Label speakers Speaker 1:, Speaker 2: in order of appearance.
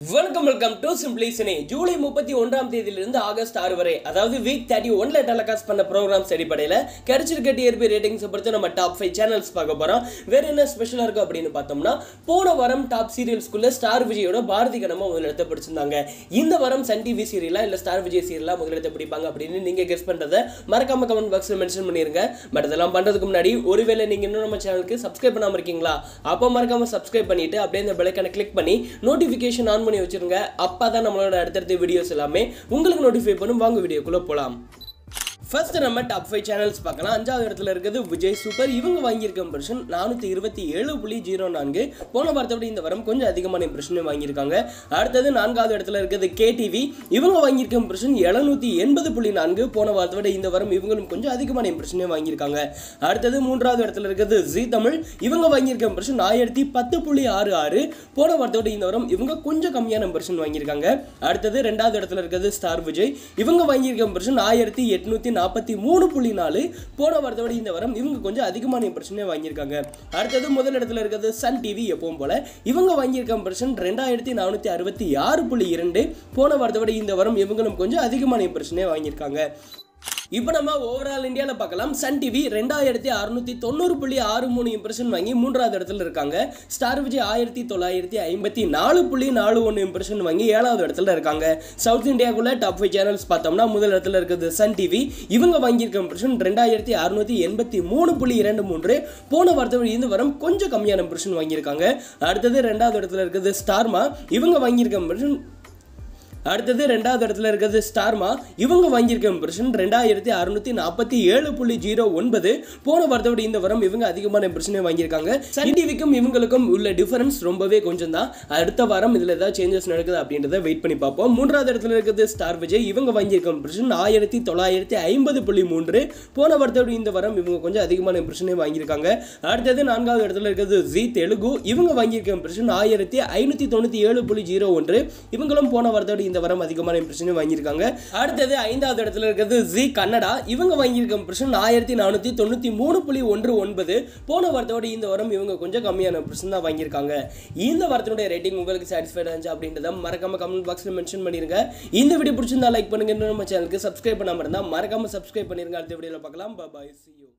Speaker 1: வணக்கம் welcome to simply cine July முப்பத்தி ஒன்றாம் தேதியிலிருந்து ஆகஸ்ட் ஆறு வரை அதாவது வீக் தேர்ட்டி ஒன்ல டெலகாஸ்ட் பண்ண ப்ரோக்ராம்ஸ் அடிப்படையில் கிடைச்சிருக்க டிஆர்பி ரேட்டிங்ஸ் பொறுத்து நம்ம டாப் ஃபைவ் சேனல்ஸ் பார்க்க போகிறோம் வேற என்ன ஸ்பெஷலாக இருக்கும் அப்படின்னு பார்த்தோம்னா போன வாரம் டாப் சீரியல்ஸ்குள்ள ஸ்டார் விஜயோட பாரதி கணமா முதலிடத்தை பிடிச்சிருந்தாங்க. இந்த வாரம் சன் டிவி சீரியலா இல்லை ஸ்டார் விஜய் சீரியலா முதலிடத்தை பிடிப்பாங்க அப்படின்னு நீங்க கெஸ் பண்றதை மறக்காம கமெண்ட் பாக்ஸில் மென்ஷன் பண்ணிருங்க. பட் இதெல்லாம் பண்றதுக்கு முன்னாடி ஒருவேளை நீங்க இன்னும் நம்ம சேனலுக்கு சப்ஸ்கிரைப் பண்ணாம இருக்கீங்களா? அப்போ மறக்காம சப்ஸ்கிரைப் பண்ணிட்டு அப்படியே இந்த பெல்லைக்கான கிளிக் பண்ணி நோட்டிஃபிகேஷன் ஆன் பண்ணி வச்சிருங்க. அப்பதான் நம்மளோட அடுத்தடுத்த வீடியோஸ் எல்லாமே உங்களுக்கு நோட்டிஃபை பண்ணும். வாங்க வீடியோக்குள்ளே போலாம். ஃபர்ஸ்ட் நம்ம டாப் ஃபைவ் சேனல்ஸ் பார்க்கலாம். அஞ்சாவது இடத்துல இருக்குது விஜய் சூப்பர் இவங்க வாங்கியிருக்க இம்ப்ரெஷன் நானூற்றி இருபத்தி ஏழு புள்ளி ஜீரோ நான்கு. போன வாரத்தோட இந்த வாரம் கொஞ்சம் அதிகமான இம்ப்ரெஷன் வாங்கியிருக்காங்க. அடுத்தது நான்காவது இடத்துல இருக்குது கேடிவி இவங்க வாங்கியிருக்க இம்ப்ரெஷன் எழுநூற்றி எண்பது புள்ளி நான்கு. போன வாரத்தோட இந்த வாரம் இவங்களும் கொஞ்சம் அதிகமான இம்ப்ரெஷனே வாங்கியிருக்காங்க. அடுத்தது மூன்றாவது இடத்துல இருக்குது ஜி தமிழ் இவங்க வாங்கியிருக்க இம்ப்ரெஷன் ஆயிரத்தி பத்து புள்ளி ஆறு ஆறு. போன வாரத்தோட இந்த வாரம் இவங்க கொஞ்சம் கம்மியான இம்ப்ரெஷன் வாங்கியிருக்காங்க. அடுத்தது ரெண்டாவது இடத்துல இருக்கிறது ஸ்டார் விஜய் இவங்க வாங்கியிருக்க இம்ப்ரெஷன் ஆயிரத்தி எட்நூற்றி நாற்பத்தி மூணு புள்ளி நாலு. போன வாரத்தோட இந்த வாரம் இவங்க கொஞ்சம் அதிகமான இம்ப்ரெஷனே வாங்கியிருக்காங்க. அடுத்தது முதல் இடத்துல இருக்கிறது சன் டிவி எப்பவும் போல. இவங்க வாங்கியிருக்க இம்ப்ரெஷன் ரெண்டாயிரத்தி நானூற்றி அறுபத்தி ஆறு புள்ளி இரண்டு. போன வாரத்தோட இந்த வாரம் இவங்களும் கொஞ்சம் அதிகமான இம்ப்ரெஷனே வாங்கியிருக்காங்க. இப்போ நம்ம ஓவரால் இந்தியாவில் பார்க்கலாம். சன் டிவி ரெண்டாயிரத்தி அறுநூத்தி தொண்ணூறு புள்ளி ஆறு மூணு இம்ப்ரெஷன் வாங்கி மூன்றாவது இடத்துல இருக்காங்க. ஸ்டார் விஜய் ஆயிரத்தி தொள்ளாயிரத்தி ஐம்பத்தி நாலு புள்ளி நாலு ஒன்று இம்ப்ரெஷன் வாங்கி ஏழாவது இடத்துல இருக்காங்க. சவுத் இந்தியாவுக்குள்ள டாப் ஃபைவ் சேனல்ஸ் பார்த்தோம்னா முதல் இடத்துல இருக்குது சன் டிவி இவங்க வாங்கியிருக்க இம்ப்ரெஷன் ரெண்டாயிரத்தி அறுநூத்தி எண்பத்தி மூணு புள்ளி இரண்டு மூன்று. போன வாரத்தோட இருந்து வரும் கொஞ்சம் கம்மியான இம்ப்ரெஷன் வாங்கியிருக்காங்க. அடுத்தது ரெண்டாவது இடத்துல இருக்குது ஸ்டார்மா இவங்க வாங்கியிருக்க இம்ப்ரெஷன் அடுத்தது ரெண்டாவது இடத்துல இருக்கிறது ஸ்டார்மா. இவங்க வாங்கியிருக்க இம்ப்ரெஷன் ரெண்டாயிரத்தி அறுநூத்தி நாற்பத்தி ஏழு புள்ளி ஜீரோ ஒன்பது. போன வாரத்தோட இந்த வாரம் இவங்க அதிகமான இம்ப்ரெஷனே வாங்கியிருக்காங்க. சன் டிவிக்கும் இவங்களுக்கும் உள்ள டிஃபரன்ஸ் ரொம்பவே கொஞ்சம் தான் அடுத்த வாரம் இதில் ஏதாவது சேஞ்சஸ் நடக்குது அப்படின்றத வெயிட் பண்ணி பார்ப்போம். மூன்றாவது இடத்துல இருக்கிறது ஸ்டார் விஜய். இவங்க வாங்கியிருக்க இம்ப்ரெஷன் ஆயிரத்தி தொள்ளாயிரத்தி ஐம்பது புள்ளி மூன்று. போன வாரத்தோட இந்த வாரம் இவங்க கொஞ்சம் அதிகமான இம்ப்ரெஷனே வாங்கியிருக்காங்க. அடுத்தது நான்காவது இடத்துல இருக்கிறது ஜி தெலுங்கு. இவங்க வாங்கியிருக்க இம்ப்ரெஷன் ஆயிரத்தி ஐநூற்றி தொண்ணூற்றி ஏழு புள்ளி ஜீரோ ஒன்று. இவங்களும் போன வாரத்தோட இந்த வாரம் அதிகமான இம்ப்ரெஷன் வாங்கியிருக்காங்க. அடுத்தது ஐந்தாவது இடத்துல இருக்கிறது ஜி கன்னடா. இவங்க வாங்கியிருக்க இம்ப்ரெஷன் ஆயிரத்தி நானூற்றி தொண்ணூற்றி மூணு புள்ளி ஒன்று ஒன்பது. போன வாரத்தோட இந்த வாரம் இவங்க கொஞ்சம் கம்மியான இம்ப்ரெஷன் தான் வாங்கியிருக்காங்க. இந்த வாரத்தினுடைய ரேட்டிங் உங்களுக்கு சாட்டிஸ்ஃபைட் ஆச்சு அப்படின்றத மறக்காம கமெண்ட் பாக்ஸில் மென்ஷன் பண்ணிருங்க. இந்த வீடியோ பிடிச்சிருந்தா லைக் பண்ணுங்க. நம்ம சேனலுக்கு சப்ஸ்கிரைப் பண்ணாமல் இருந்தால் மறக்காம சப்ஸ்கிரைப் பண்ணிருங்க. அடுத்த வீடியோவில் பார்க்கலாம். பாய் சி யூ